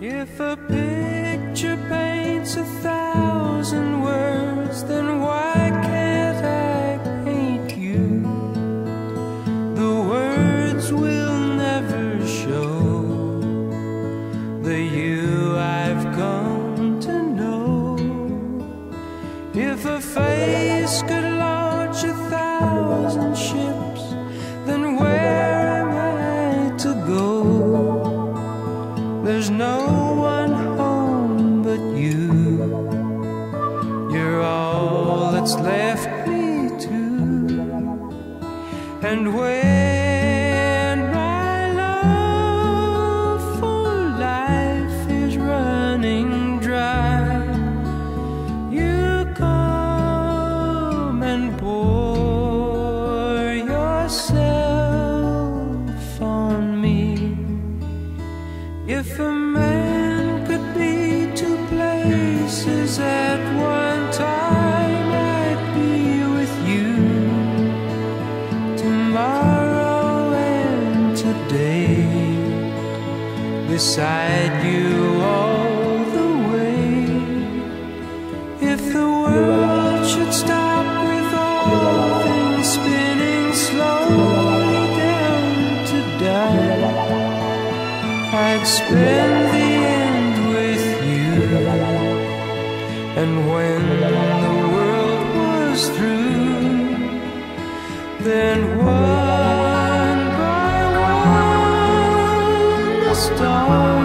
If a picture paints a thousand words, If a face could launch a thousand ships, then where am I to go? There's no one home but you. You're all that's left me to. And when If a man could be two places at one time, I'd be with you. Tomorrow and today, beside you all spend the end with you. And when the world was through, then one by one the stars.